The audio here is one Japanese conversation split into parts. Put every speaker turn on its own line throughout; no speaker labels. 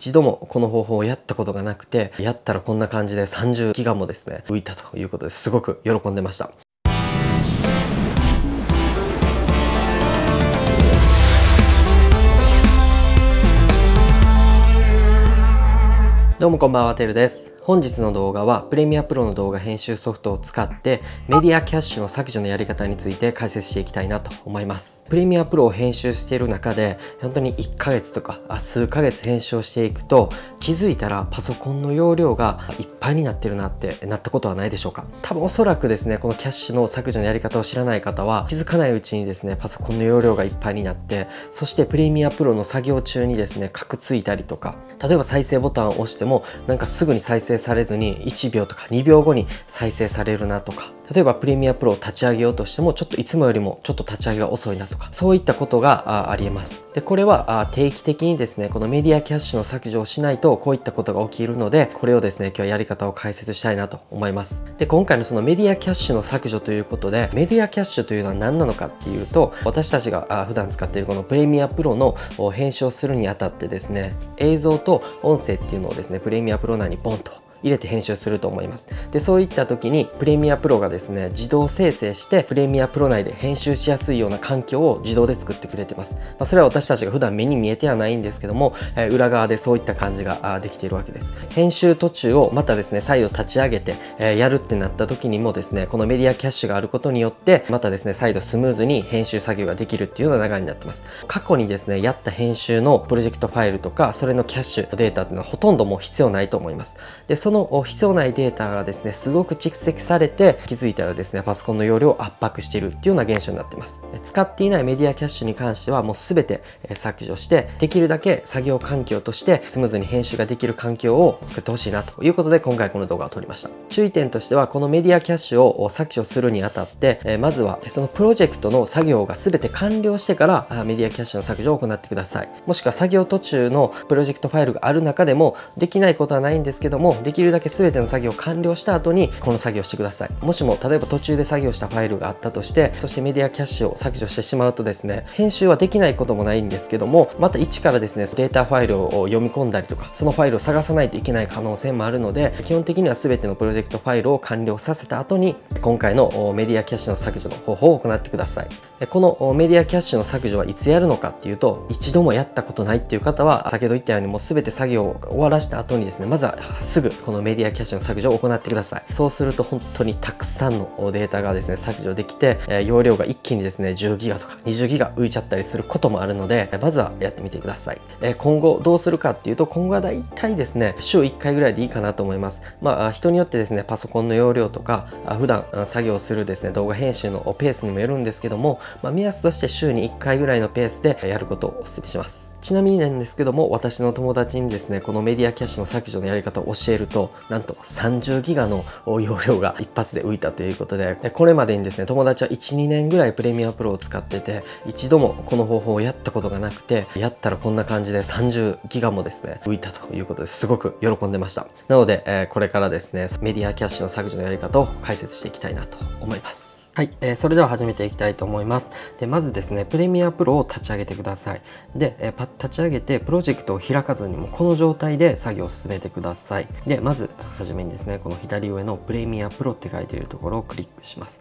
一度もこの方法をやったことがなくてやったらこんな感じで30ギガもですね浮いたということですごく喜んでましたどうもこんばんは、てるです。本日の動画はプレミアプロの動画編集ソフトを使ってメディアキャッシュの削除のやり方について解説していきたいなと思います。プレミアプロを編集している中で本当に1ヶ月とか数ヶ月編集をしていくと気づいたらパソコンの容量がいっぱいになってるなってなったことはないでしょうか多分おそらくですねこのキャッシュの削除のやり方を知らない方は気づかないうちにですねパソコンの容量がいっぱいになってそしてプレミアプロの作業中にですねカクついたりとか例えば再生ボタンを押してもなんかすぐに再生されずに1秒とか2秒後に再生されるなとか例えばプレミアプロを立ち上げようとしてもちょっといつもよりもちょっと立ち上げが遅いなとかそういったことがありえます。でこれは定期的にですねこのメディアキャッシュの削除をしないとこういったことが起きるのでこれをですね今日はやり方を解説したいなと思います。で今回のそのメディアキャッシュの削除ということでメディアキャッシュというのは何なのかっていうと私たちが普段使っているこのプレミアプロの編集をするにあたってですね映像と音声っていうのをですねプレミアプロ内にポンと入れて編集すると思います。でそういった時にプレミアプロがですね自動生成してプレミアプロ内で編集しやすいような環境を自動で作ってくれてます、まあ、それは私たちが普段目に見えてはないんですけども、えー、裏側でそういった感じができているわけです。編集途中をまたですね再度立ち上げて、えー、やるってなった時にもですねこのメディアキャッシュがあることによってまたですね再度スムーズに編集作業ができるっていうような流れになってます。過去にですねやった編集のプロジェクトファイルとかそれのキャッシュデータっていうのはほとんどもう必要ないと思います。でその必要ないないデータがですねすごく蓄積されて気づいたらですねパソコンの容量を圧迫しているっていうような現象になってます。使っていないメディアキャッシュに関してはもう全て削除してできるだけ作業環境としてスムーズに編集ができる環境を作ってほしいなということで今回この動画を撮りました。注意点としてはこのメディアキャッシュを削除するにあたってまずはそのプロジェクトの作業が全て完了してからメディアキャッシュの削除を行ってください。もしくは作業途中のプロジェクトファイルがある中でもできないことはないんですけどもでききるだけ全ての作作業完了した後にこの作業してください。もしも例えば途中で作業したファイルがあったとしてそしてメディアキャッシュを削除してしまうとですね編集はできないこともないんですけどもまた一からですねデータファイルを読み込んだりとかそのファイルを探さないといけない可能性もあるので基本的には全てのプロジェクトファイルを完了させた後に今回のメディアキャッシュの削除の方法を行ってください。このメディアキャッシュの削除はいつやるのかっていうと一度もやったことないっていう方は先ほど言ったようにもう全て作業を終わらした後にですねまずはすぐここのメディアキャッシュの削除を行ってください。そうすると本当にたくさんのデータがですね削除できて、え容量が一気にですね10ギガとか20ギガ浮いちゃったりすることもあるのでまずはやってみてください、え今後どうするかっていうと今後はだいたいですね週1回ぐらいでいいかなと思います。まあ人によってですねパソコンの容量とか普段作業するですね動画編集のペースにもよるんですけども、まあ、目安として週に1回ぐらいのペースでやることをお勧めします。ちなみになんですけども私の友達にですねこのメディアキャッシュの削除のやり方を教えるとなんと30ギガの容量が一発で浮いたということでこれまでにですね友達は12年ぐらいプレミアプロを使ってて一度もこの方法をやったことがなくてやったらこんな感じで30ギガもですね浮いたということです。ごく喜んでました。なので、えこれからですねメディアキャッシュの削除のやり方を解説していきたいなと思います。はい、えー、それでは始めていきたいと思います。でまずですね、プレミアプロを立ち上げてください。で、えー、立ち上げてプロジェクトを開かずにもこの状態で作業を進めてください。で、まずはじめにですね、この左上のプレミアプロって書いているところをクリックします。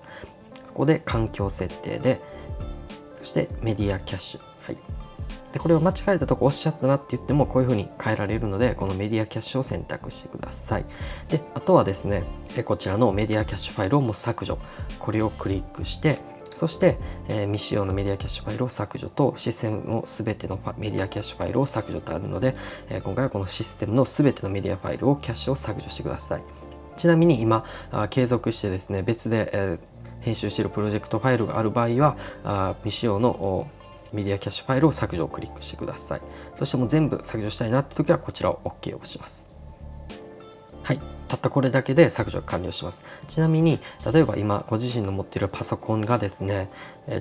そこで環境設定で、そしてメディアキャッシュ。はいでこれを間違えたとこ押しちゃったなって言ってもこういう風に変えられるのでこのメディアキャッシュを選択してください。であとはですねこちらのメディアキャッシュファイルをもう削除。これをクリックしてそして、えー、未使用のメディアキャッシュファイルを削除とシステムの全てのメディアキャッシュファイルを削除とあるので、えー、今回はこのシステムの全てのメディアファイルをキャッシュを削除してください。ちなみに今あ継続してですね別で、えー、編集しているプロジェクトファイルがある場合はあ未使用のメディアキャッシュファイルを削除をクリックしてください。そしてもう全部削除したいなって時はこちらを OK を押します。はい。たったこれだけで削除が完了します。ちなみに例えば今ご自身の持っているパソコンがですね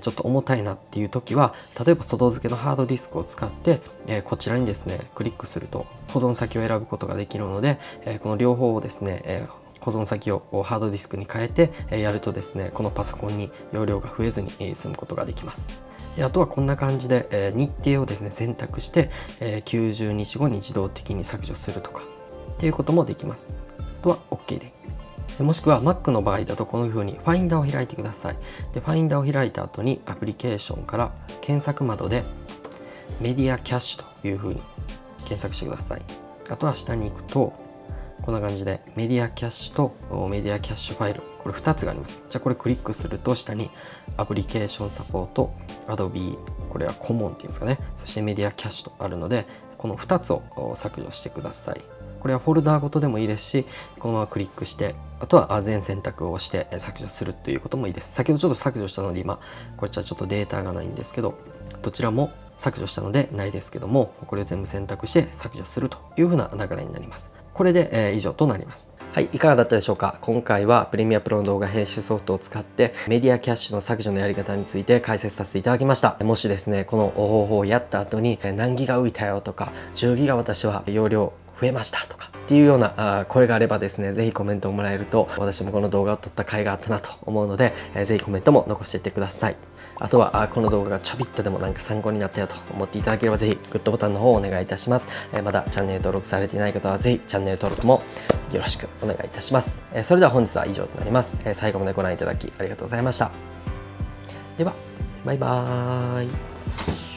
ちょっと重たいなっていう時は例えば外付けのハードディスクを使ってこちらにですねクリックすると保存先を選ぶことができるのでこの両方をですね保存先をハードディスクに変えてやるとですねこのパソコンに容量が増えずに済むことができます。あとはこんな感じで日程をですね選択して90日後に自動的に削除するとかっていうこともできます。あとは OK で。もしくは Mac の場合だとこのように Finder を開いてください。で Finder を開いた後にアプリケーションから検索窓でメディアキャッシュというふうに検索してください。あとは下に行くとこんな感じでメディアキャッシュとメディアキャッシュファイル。これ2つがあります。じゃあこれクリックすると下にアプリケーションサポート Adobe これはコモンっていうんですかね。そしてメディアキャッシュとあるのでこの2つを削除してください。これはフォルダーごとでもいいですしこのままクリックしてあとは全選択をして削除するということもいいです。先ほどちょっと削除したので今こっちはちょっとデータがないんですけどどちらも削除したのでないですけどもこれを全部選択して削除するというふうな流れになります。これで、え以上となります。はい、いかがだったでしょうか？今回はプレミアプロの動画編集ソフトを使ってメディアキャッシュの削除のやり方について解説させていただきました。もしですねこの方法をやった後に何ギガ浮いたよとか10ギガ私は容量増えましたとかっていうような声があればですね、ぜひコメントをもらえると私もこの動画を撮った甲斐があったなと思うので、えー、ぜひコメントも残していってください。あとはこの動画がちょびっとでもなんか参考になったよと思っていただければぜひグッドボタンの方をお願いいたします。えー、まだチャンネル登録されていない方はぜひチャンネル登録もよろしくお願いいたします。えー、それでは本日は以上となります。え最後までご覧いただきありがとうございました。では、バイバーイ。